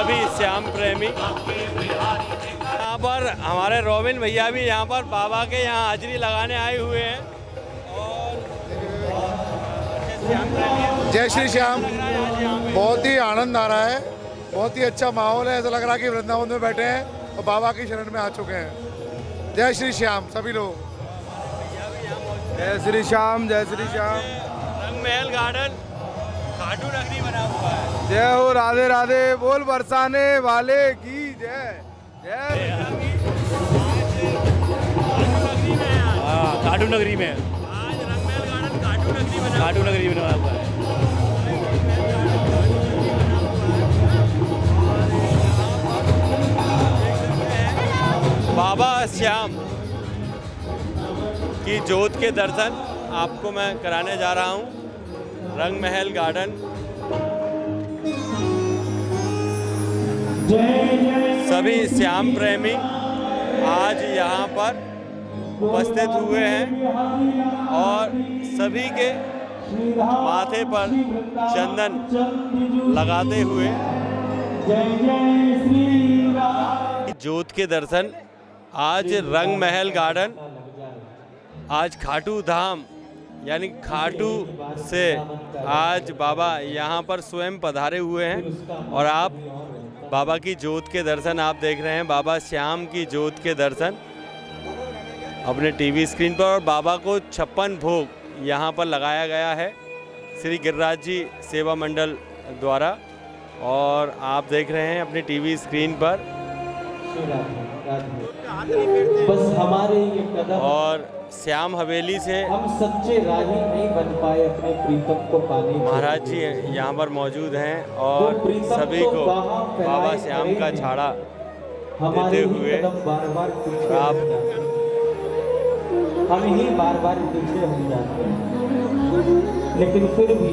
सभी श्याम प्रेमी। यहाँ पर हमारे रोबिन भैया भी यहाँ पर बाबा के यहाँ हाजिरी लगाने आए हुए हैं। और। जय श्री श्याम। बहुत ही आनंद आ रहा है। बहुत ही अच्छा माहौल है। ऐसा लग रहा है कि वृंदावन में बैठे हैं और बाबा की शरण में आ चुके हैं। जय श्री श्याम सभी लोग। जय श्री श्याम जय श्री श्याम। रंग महल गार्डन खाटू नगरी बना हुआ है। जय हो राधे राधे बोल बरसाने वाले की जय। जय। हाँ खाटू नगरी में। आज रंग गार्डन खाटू नगरी बना खाटू नगरी में बना हुआ है बाबा श्याम की जोत के दर्शन आपको मैं कराने जा रहा हूँ। रंग महल गार्डन। सभी श्याम प्रेमी आज यहाँ पर उपस्थित हुए हैं और सभी के माथे पर चंदन लगाते हुए जोत के दर्शन, आज रंग महल गार्डन, आज खाटू धाम, यानी खाटू से आज बाबा यहाँ पर स्वयं पधारे हुए हैं और आप बाबा की जोत के दर्शन आप देख रहे हैं बाबा श्याम की जोत के दर्शन अपने टीवी स्क्रीन पर और बाबा को छप्पन भोग यहाँ पर लगाया गया है श्री गिरिराज जी सेवा मंडल द्वारा। और आप देख रहे हैं अपनी टीवी स्क्रीन पर। बस हमारे ये कदम और श्याम हवेली से हम सच्चे राही नहीं बन पाए अपने प्रीतम को पाने महाराज जी यहाँ पर मौजूद हैं और प्रीतम सभी को बाबा श्याम का छाड़ा देते हुए बार बार आप- हैं। हम ही बार बार पीछे हट जाते हैं। लेकिन फिर भी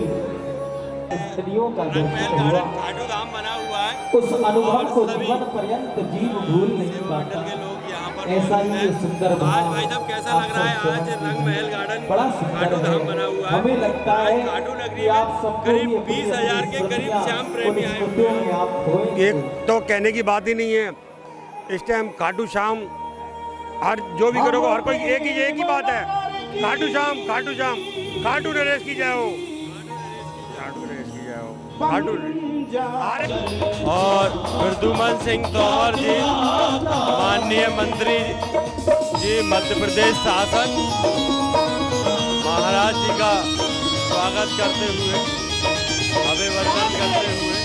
स्त्रियों का हुआ बना हुआ है। उस अनुभव को जीवन पर्यंत जीव भूल नहीं पाता। ऐसा ही हैं। सुंदर आज भाई साहब कैसा लग रहा है? आज रंग महल गार्डन बड़ा खाटू धाम बना हुआ है। हमें लगता है खाटू नगरी आप में करीब बीस हज़ार के करीब श्याम प्रेमी आए हैं। एक तो कहने की बात ही नहीं है। इस टाइम खाटू श्याम हर जो भी करोगे हर कोई एक ही एक ही बात है खाटू श्याम खाटू श्याम खाटू नरेश की जय हो। खाटू नरेश की जय हो। खाटू और गुरदुमन सिंह तोमर जी, माननीय मंत्री जी, मध्य प्रदेश शासन, महाराज जी का स्वागत करते हुए, अभिवर्धन करते हुए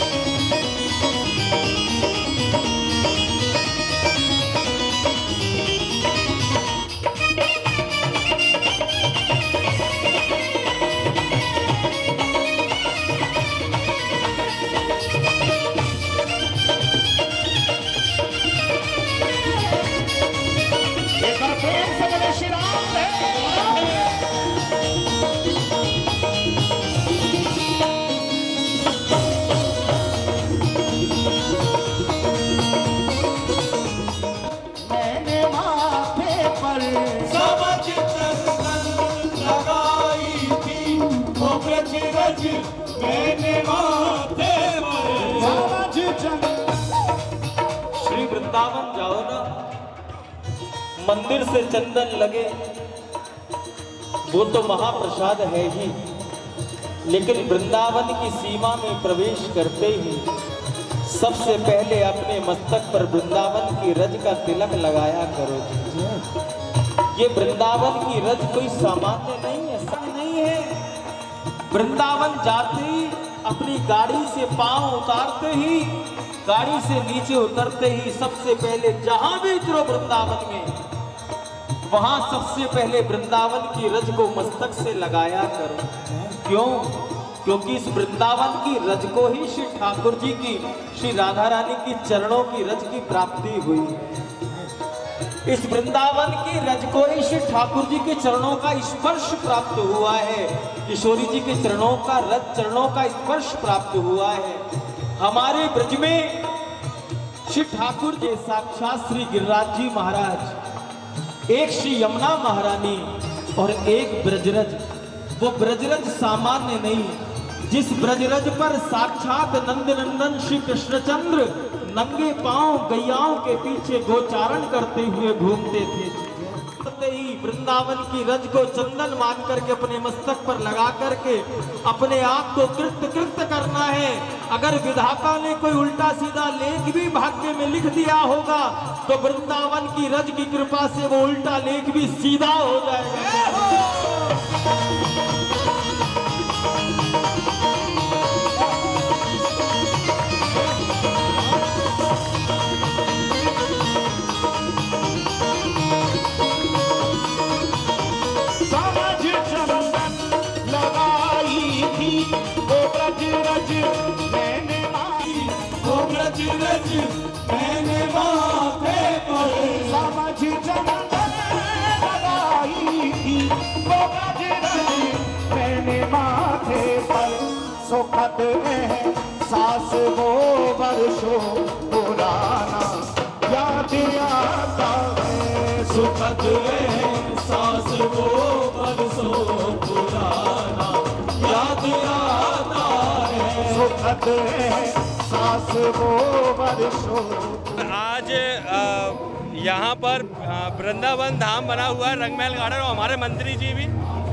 चंदन लगे। वो तो महाप्रसाद है ही, लेकिन वृंदावन की सीमा में प्रवेश करते ही सबसे पहले अपने मस्तक पर वृंदावन की रज का तिलक लगाया करो ये वृंदावन की रज कोई सामान्य नहीं है सब नहीं है। वृंदावन जाते ही अपनी गाड़ी से पाँव उतारते ही, गाड़ी से नीचे उतरते ही सबसे पहले जहाँ भी उतरो वृंदावन में वहाँ सबसे पहले वृंदावन की रज को मस्तक से लगाया करो। क्यों? क्योंकि इस वृंदावन की रज को ही श्री ठाकुर जी की, श्री राधा रानी की चरणों की रज की प्राप्ति हुई। इस वृंदावन की रज को ही श्री ठाकुर जी के चरणों का स्पर्श प्राप्त हुआ है। किशोरी जी के चरणों का रज, चरणों का स्पर्श प्राप्त हुआ है। हमारे ब्रज में श्री ठाकुर जी साक्षात श्री गिरिराज जी महाराज। एक श्री यमुना महारानी और एक ब्रजरज। वो ब्रजरज सामान्य नहीं, जिस ब्रजरज पर साक्षात नंद नंदन श्री कृष्णचंद्र नंगे पाँव गैयाओं के पीछे गोचारण करते हुए घूमते थे। करते ही वृंदावन की रज को चंदन मान करके अपने मस्तक पर लगा करके अपने आप को कृत कृत करना है। अगर विधाता ने कोई उल्टा सीधा लेख भी भाग्य में लिख दिया होगा तो वृंदावन की रज की कृपा से वो उल्टा लेख भी सीधा हो जाएगा। सुखद है। सास वो वर्षों पुराना याद आता है। सुखद है सास वो बरसों पुराना याद आता है। सुखद है सास वो बरसों आज अ, यहाँ पर वृंदावन धाम बना हुआ है रंगमहल गार्डन और हमारे मंत्री जी भी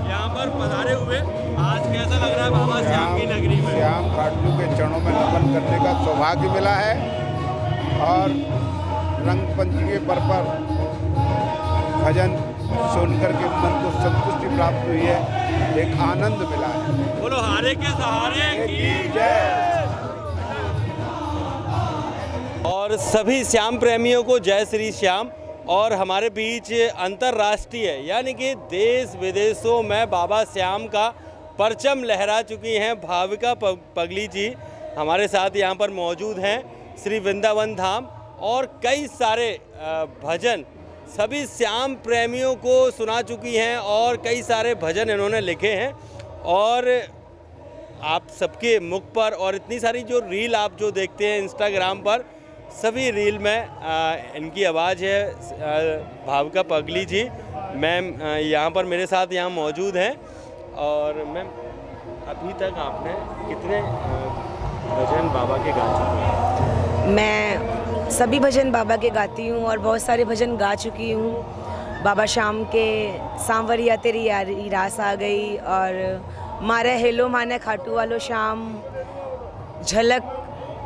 यहाँ पर पधारे हुए। आज कैसा लग रहा है बाबा श्याम की नगरी में? श्याम काटलू के चरणों में नमन करने का सौभाग्य मिला है और रंग पंचमी पर पर भजन सुनकर के मन को संतुष्टि प्राप्त हुई है एक आनंद मिला है। बोलो हारे के सहारे की जय। और सभी श्याम प्रेमियों को जय श्री श्याम। और हमारे बीच अंतर्राष्ट्रीय यानी कि देश विदेशों में बाबा श्याम का परचम लहरा चुकी हैं। भाविका पगली जी हमारे साथ यहाँ पर मौजूद हैं। श्री वृंदावन धाम और कई सारे भजन सभी श्याम प्रेमियों को सुना चुकी हैं और कई सारे भजन इन्होंने लिखे हैं। और आप सबके मुख पर और इतनी सारी जो रील आप जो देखते हैं इंस्टाग्राम पर सभी रील में आ, इनकी आवाज़ है। भाविका पगली जी मैम यहाँ पर मेरे साथ यहाँ मौजूद हैं। और मैम, अभी तक आपने कितने भजन बाबा के गा चुके मैं सभी भजन बाबा के गाती हूँ और बहुत सारे भजन गा चुकी हूँ। बाबा शाम के सांवरिया तेरी यारी, रास आ गई और मारे हेलो माने खाटू वालो शाम झलक,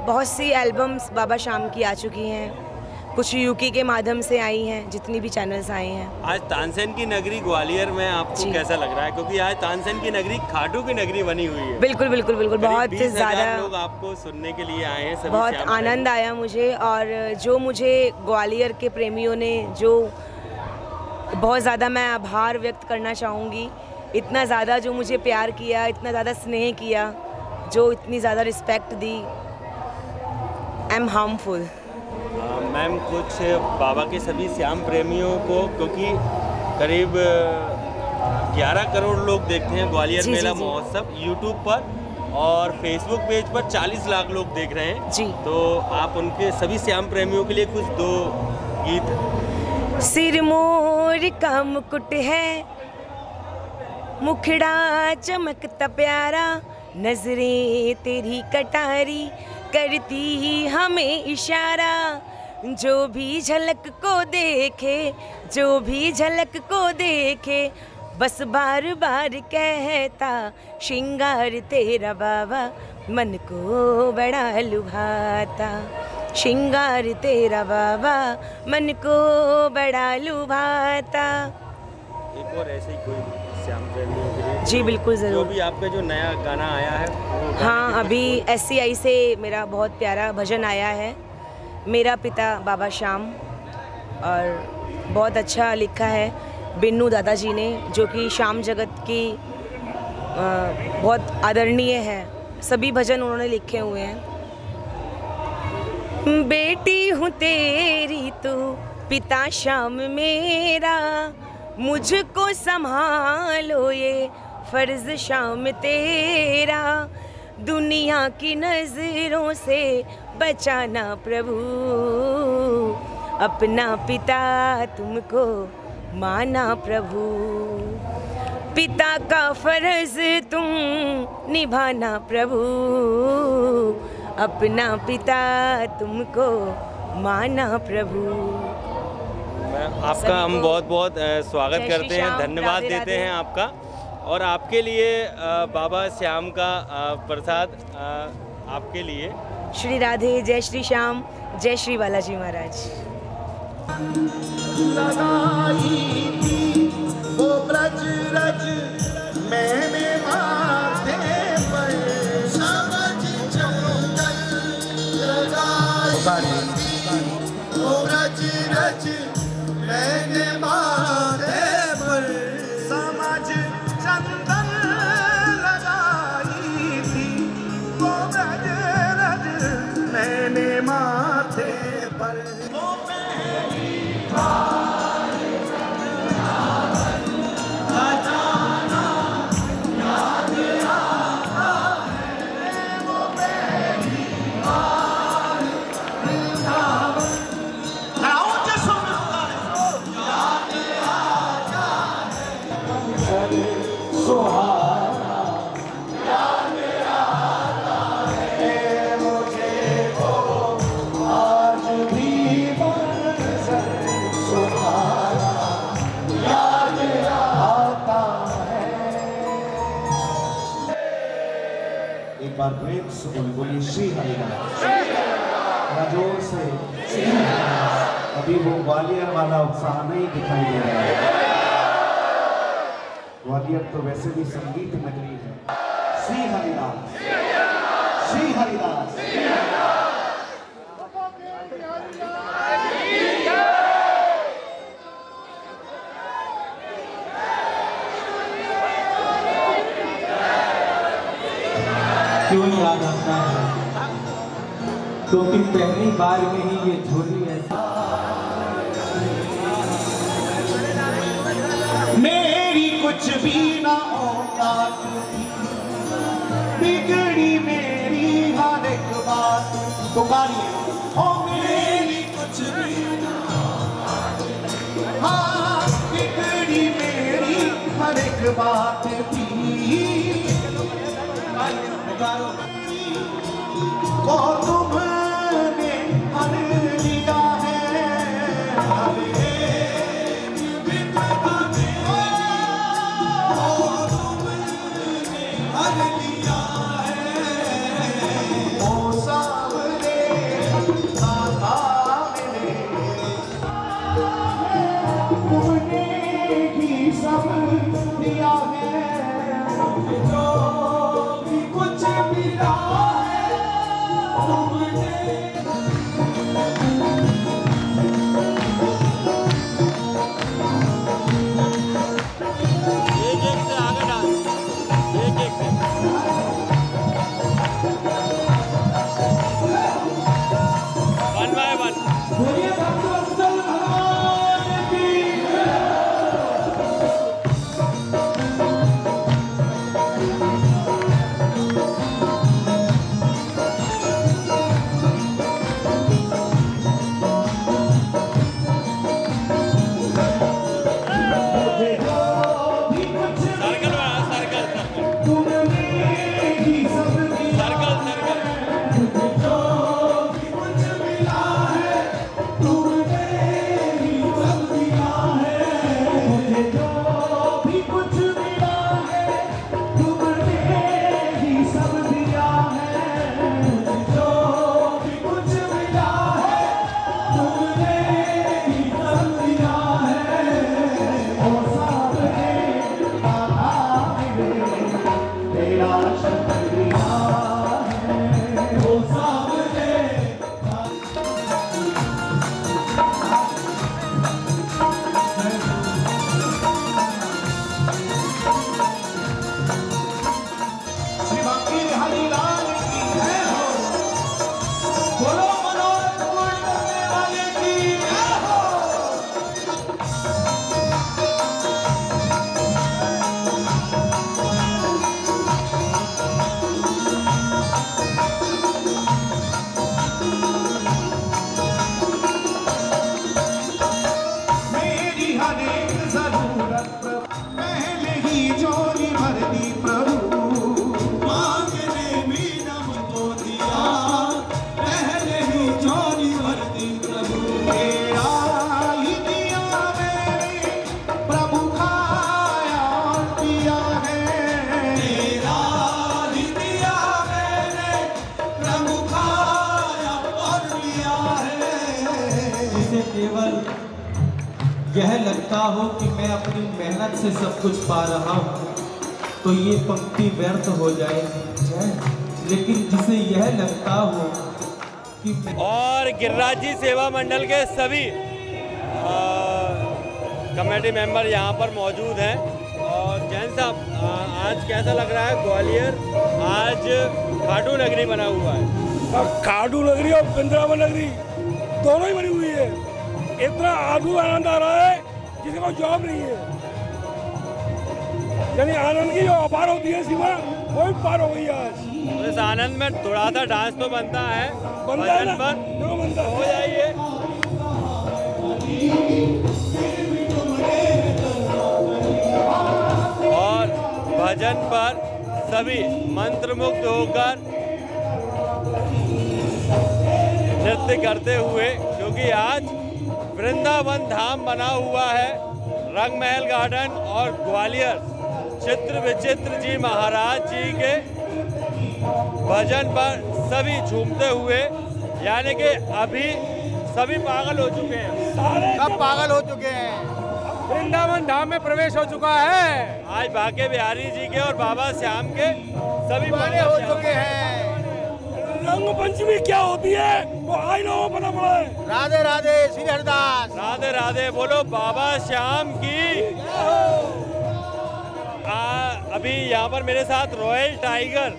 बहुत सी एल्बम्स बाबा शाम की आ चुकी हैं। कुछ यूकी के माध्यम से आई हैं जितनी भी चैनल्स आई हैं। आज तानसेन की नगरी ग्वालियर में आपको। कैसा लग रहा है? क्योंकि आज तानसेन की नगरी खाटू की नगरी बनी हुई है। बिल्कुल बिल्कुल बिल्कुल बहुत ज़्यादा लोग आपको सुनने के लिए आए हैं बहुत आनंद आया मुझे और जो मुझे ग्वालियर के प्रेमियों ने जो बहुत ज़्यादा मैं आभार व्यक्त करना चाहूँगी इतना ज़्यादा जो मुझे प्यार किया इतना ज़्यादा स्नेह किया जो इतनी ज़्यादा रिस्पेक्ट दी आई एम हार्मफुल मैम कुछ बाबा के सभी श्याम प्रेमियों को क्योंकि करीब 11 करोड़ लोग देखते हैं ग्वालियर मेला महोत्सव यूट्यूब पर और फेसबुक पेज पर 40 लाख लोग देख रहे हैं। जी। तो आप उनके सभी श्याम प्रेमियों के लिए कुछ दो गीत। सिर मोर का मुकुट है मुखड़ा चमकता प्यारा नज़रें तेरी कटारी करती ही हमें इशारा। जो भी झलक को देखे, जो भी झलक को देखे, बस बार बार कहता, श्रृंगार तेरा बाबा मन को बड़ा लुभाता। श्रृंगार तेरा बाबा मन को बड़ा लुभाता। एक और ऐसे ही कोई श्याम जी बिल्कुल ज़रूर। भी आपका जो नया गाना आया है हाँ अभी एस से मेरा बहुत प्यारा भजन आया है। मेरा पिता बाबा श्याम और बहुत अच्छा लिखा है बिन्नू दादाजी ने जो कि श्याम जगत की बहुत आदरणीय है। सभी भजन उन्होंने लिखे हुए हैं। बेटी हूँ तेरी तू पिता श्याम मेरा मुझको संभालो ये फ़र्ज़ शाम तेरा दुनिया की नज़रों से बचाना प्रभु। अपना पिता तुमको माना प्रभु। पिता का फ़र्ज़ तुम निभाना प्रभु। अपना पिता तुमको माना प्रभु। मैं आपका हम बहुत बहुत स्वागत करते हैं धन्यवाद देते हैं आपका। और आपके लिए बाबा श्याम का प्रसाद आपके लिए श्री राधे जय श्री श्याम जय श्री बालाजी महाराज मैंने वो ग्वालियर वाला उत्साह नहीं दिखाई दे रहा है। ग्वालियर तो वैसे भी संगीत नगरी है। श्री हरिदास। श्री हरिदास। क्यों याद आता है? क्योंकि पहली बार में ही ये झोली ऐसी कुछ भी ना औकात बिगड़ी मेरी हर एक बात। पुकारिए हो मेरी कुछ भी हाँ बिगड़ी मेरी हर एक बात। हो कि मैं अपनी मेहनत से सब कुछ पा रहा हूँ तो ये पंक्ति व्यर्थ हो जाएगी। लेकिन जिसे यह लगता हो कि और गिरिराज जी सेवा मंडल के सभी कमेटी मेंबर यहाँ पर मौजूद हैं। और जैन साहब आज कैसा लग रहा है ग्वालियर? आज खाटू नगरी बना हुआ है। खाटू नगरी और वृंदावन नगरी दोनों ही बनी हुई है। इतना आधु आनंद आ रहा है जिसका जवाब नहीं है। यानी आनंद की जो अपार होती है सीमा वो भी पार हो गई आज। तो इस आनंद में थोड़ा सा डांस तो बनता है। बनता है ना? पर देखो बनता हो जाइए। और भजन पर सभी मंत्रमुग्ध होकर नृत्य करते हुए क्योंकि आज वृंदावन धाम बना हुआ है रंग महल गार्डन और ग्वालियर। चित्र विचित्र जी महाराज जी के भजन पर सभी झूमते हुए यानी कि अभी सभी पागल हो चुके हैं। सारे सब पागल हो चुके हैं। वृंदावन धाम में प्रवेश हो चुका है। आज भाग्य बिहारी जी के और बाबा श्याम के सभी दीवाने हो चुके हैं। रंग पंचमी क्या होती है? वो आज लोगों पता पड़ा है राधे राधे श्री हरिदास। राधे राधे बोलो बाबा श्याम की आ, अभी यहाँ पर मेरे साथ रॉयल टाइगर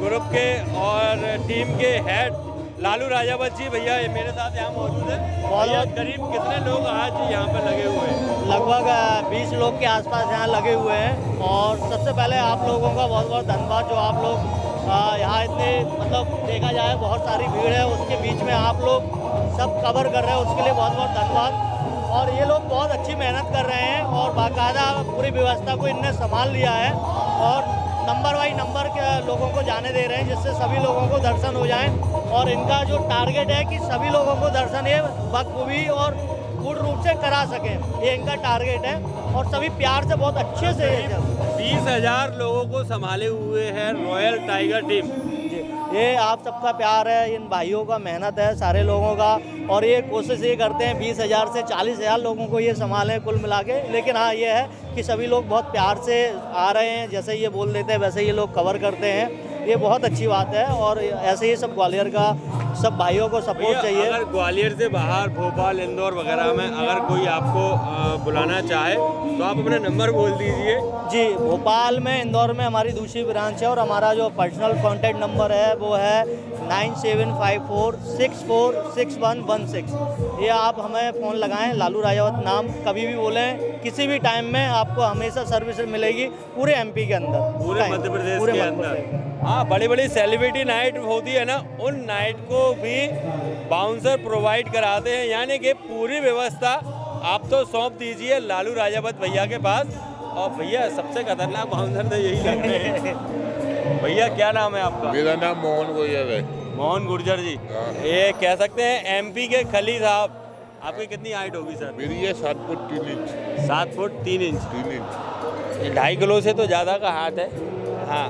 ग्रुप के और टीम के हेड लालू राजावत जी भैया मेरे साथ यहाँ मौजूद है। भैया करीब कितने लोग आज यहाँ पर लगे हुए हैं? लगभग बीस लोग के आसपास यहाँ लगे हुए हैं। और सबसे पहले आप लोगों का बहुत बहुत धन्यवाद जो आप लोग यहाँ इतने मतलब देखा जाए, बहुत सारी भीड़ है, उसके बीच में आप लोग सब कवर कर रहे हैं, उसके लिए बहुत बहुत धन्यवाद। और ये लोग बहुत अच्छी मेहनत कर रहे हैं और बाकायदा पूरी व्यवस्था को इनने संभाल लिया है और नंबर वाई नंबर के लोगों को जाने दे रहे हैं, जिससे सभी लोगों को दर्शन हो जाएँ। और इनका जो टारगेट है कि सभी लोगों को दर्शन ये बखूबी और पूर्ण रूप से करा सकें, ये इनका टारगेट है। और सभी प्यार से, बहुत अच्छे से बीस हज़ार लोगों को संभाले हुए है रॉयल टाइगर टीम जी, ये आप सबका प्यार है, इन भाइयों का मेहनत है, सारे लोगों का। और ये कोशिश ये करते हैं, बीस हज़ार से चालीस हज़ार लोगों को ये संभालें कुल मिला के। लेकिन हाँ ये है कि सभी लोग बहुत प्यार से आ रहे हैं, जैसे ये बोल देते हैं, वैसे ये लोग कवर करते हैं। ये बहुत अच्छी बात है और ऐसे ही सब ग्वालियर का सब भाइयों को सपोर्ट चाहिए। अगर ग्वालियर से बाहर भोपाल इंदौर वगैरह में अगर कोई आपको बुलाना चाहे तो आप अपना नंबर बोल दीजिए। जी भोपाल में इंदौर में हमारी दूसरी ब्रांच है और हमारा जो पर्सनल कॉन्टेक्ट नंबर है वो है nine seven five four six four six one one six. ये आप हमें फ़ोन लगाएँ लालू राजावत नाम कभी भी बोलें किसी भी टाइम में आपको हमेशा सर्विस मिलेगी पूरे एमपी के अंदर। पूरे मध्य प्रदेश पूरे के अंदर। हाँ बड़ी बड़ी सेलिब्रिटी नाइट होती है ना उन नाइट को भी बाउंसर प्रोवाइड कराते हैं। यानी कि पूरी व्यवस्था आप तो सौंप दीजिए लालू राजावत भैया के पास। और भैया सबसे खतरनाक बाउंसर तो यही लगते हैं। भैया क्या नाम है आपका? मेरा नाम मोहन गोयल है। मोहन गुर्जर जी। हाँ। ये कह सकते हैं एमपी के खली साहब। आपकी कितनी हाइट होगी सर? मेरी ये सात फुट तीन इंच सात फुट तीन इंच तीन इंच ढाई किलो से तो ज़्यादा का हाथ है। हाँ।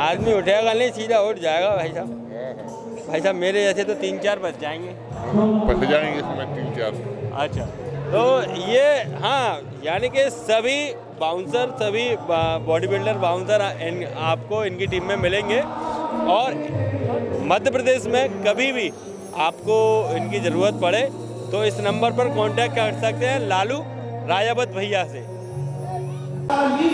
आदमी उठेगा नहीं सीधा उठ जाएगा भाई साहब। भाई साहब मेरे जैसे तो तीन चार बच जाएँगे। बच जाएँगे इसमें तीन चार। अच्छा। तो ये हाँ यानी कि सभी बाउंसर सभी बॉडी बिल्डर बाउंसर इन, आपको इनकी टीम में मिलेंगे। और मध्य प्रदेश में कभी भी आपको इनकी ज़रूरत पड़े तो इस नंबर पर कांटेक्ट कर सकते हैं लालू राजावत भैया से। अली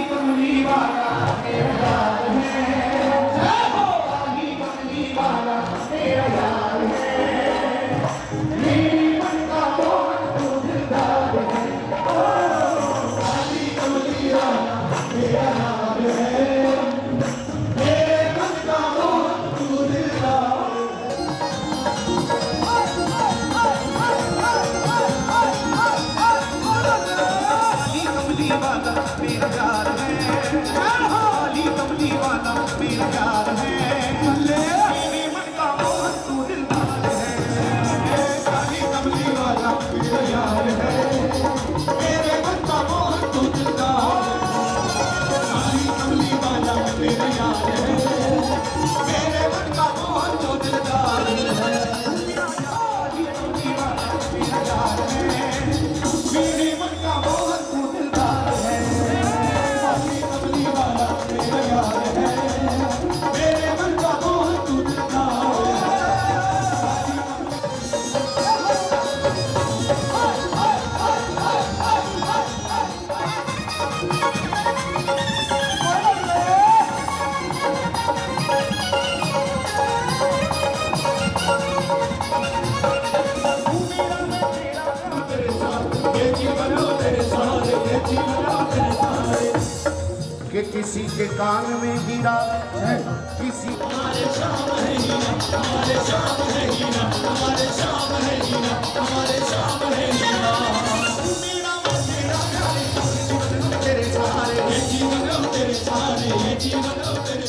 किसी के कान में गिरा है, किसी तुम्हारे शाम है तुम्हारे शाम है तुम्हारे शाम है शाम है मेरा मन मेरा प्यारे तेरे सहारे जीवन तेरे सहारे जीवन तेरे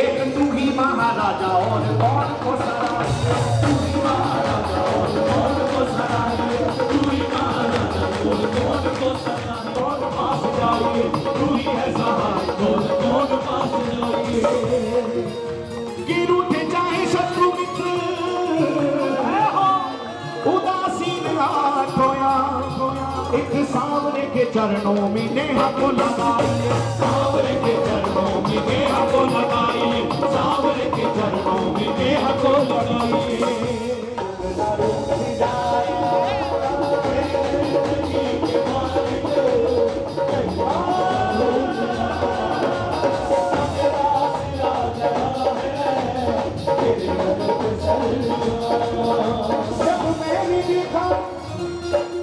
एक तू ही महाराजा और कौन को सराय एक सावरे के चरणों में नेहा को लगाइए सावरे के चरणों में नेहा को लगाइए सावरे के चरणों में नेहा को लगाइए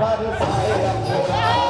बरसाए रखना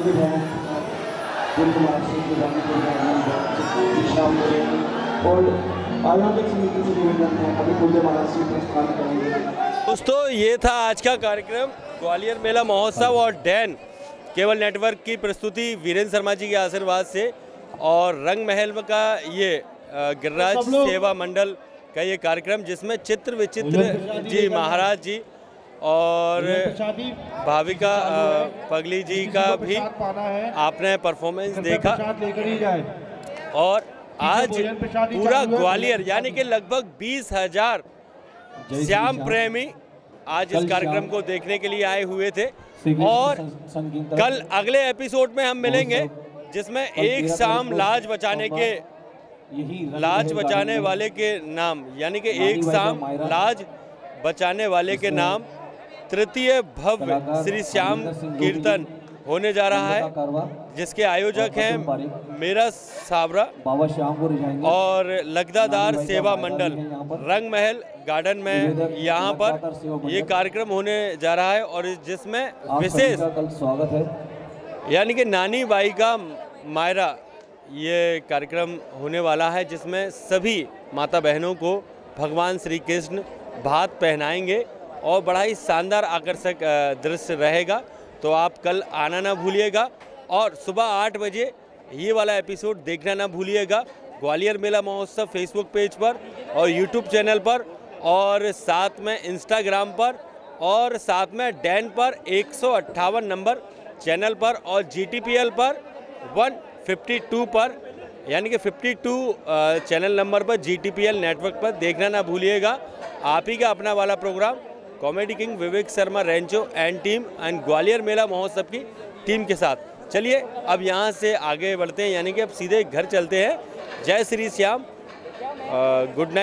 मुझे बहुत कुमार सिंह के गाने को गाने शाम और आयोजक समिति से निवेदन है अभी पूज्य महाराज जी प्रस्थान करेंगे दोस्तों ये था आज का कार्यक्रम ग्वालियर मेला महोत्सव और डैन केवल नेटवर्क की प्रस्तुति वीरेंद्र शर्मा जी के आशीर्वाद से और रंग महल का ये गिरिराज सेवा मंडल का ये कार्यक्रम जिसमें चित्र विचित्र जी महाराज जी और भाविका पगली जी का भी आपने परफॉर्मेंस देखा। और आज पूरा ग्वालियर यानी कि लगभग बीस हज़ार श्याम प्रेमी आज इस कार्यक्रम को देखने के लिए आए हुए थे। और कल अगले एपिसोड में हम मिलेंगे जिसमें एक शाम लाज बचाने के लाज बचाने वाले के नाम यानी कि एक शाम लाज बचाने वाले के नाम तृतीय भव्य श्री श्याम कीर्तन होने जा रहा है जिसके आयोजक हैं मेरा सावरा और लगदादार सेवा मंडल रंग महल गार्डन में यहाँ पर ये कार्यक्रम होने जा रहा है और जिसमें विशेष स्वागत है। यानी कि नानी बाई का मायरा ये कार्यक्रम होने वाला है जिसमें सभी माता बहनों को भगवान श्री कृष्ण भात पहनाएँगे। और बड़ा ही शानदार आकर्षक दृश्य रहेगा। तो आप कल आना ना भूलिएगा और सुबह आठ बजे ये वाला एपिसोड देखना ना भूलिएगा। ग्वालियर मेला महोत्सव फेसबुक पेज पर और यूट्यूब चैनल पर और साथ में इंस्टाग्राम पर और साथ में डैन पर एक सौ अट्ठावन नंबर चैनल पर और जीटीपीएल पर 152 पर यानी कि 52 अ, चैनल नंबर पर GTPL नेटवर्क पर देखना ना भूलिएगा। आप ही का अपना वाला programme comedy king Vivek Sharma, Rancho and team and Gwalior मेला महोत्सव की टीम के साथ। चलिए, अब यहाँ से आगे बढ़ते हैं, यानी कि अब सीधे घर चलते हैं। जय श्री श्याम। Good night